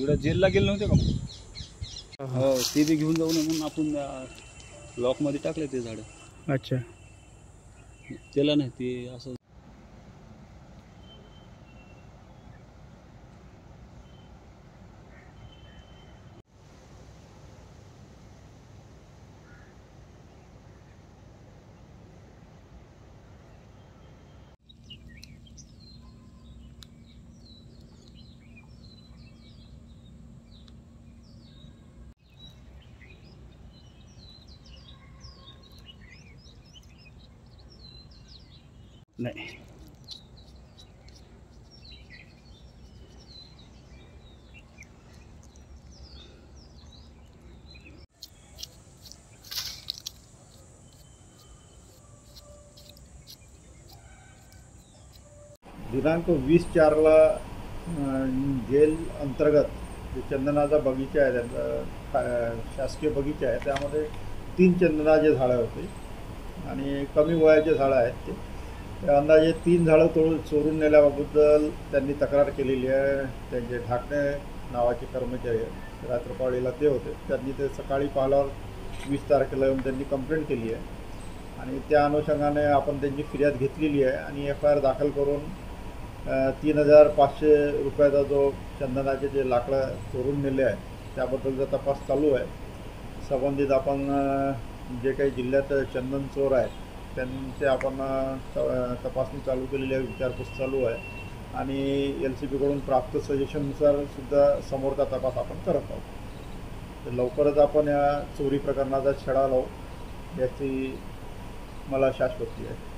इकडे जेलला गेले नव्हते का मग? हो ते बी घेऊन जाऊ नये म्हणून आपण लॉकमध्ये टाकले ते झाडं. अच्छा. त्याला नाही ते असं नाही. दिनांक वीस चारला जेल अंतर्गत जे चंदनाचा बगीचा आहे त्यांचा शासकीय बगीचा आहे त्यामध्ये तीन चंदनाचे झाडं होते आणि कमी वयाचे झाडं आहेत ते. अंदाजे तीन झाडं तोडून चोरून नेल्याबद्दल त्यांनी तक्रार केलेली आहे. त्यांचे ढाकणे नावाचे कर्मचारी आहेत रात्रपाळीला ते होते. त्यांनी ते सकाळी पाहिल्यावर वीस तारखेला येऊन त्यांनी कंप्लेंट केली आहे. आणि त्या अनुषंगाने आपण त्यांची फिर्याद घेतलेली आहे आणि एफ आय आर दाखल करून तीन हजार पाचशे रुपयाचा जो चंदनाचे जे लाकडं चोरून नेले आहे त्याबद्दलचा तपास चालू आहे. संबंधित आपण जे काही जिल्ह्यात चंदन चोर आहेत त्यांचे आपण त- तपासणी चालू केलेली आहे विचारपूस चालू आहे. आणि एल सी बीकडून प्राप्त सजेशननुसार सुद्धा समोरचा तपास आपण करत आहोत. तर लवकरच आपण या चोरी प्रकरणाचा छडा लावू याची मला शाश्वती आहे.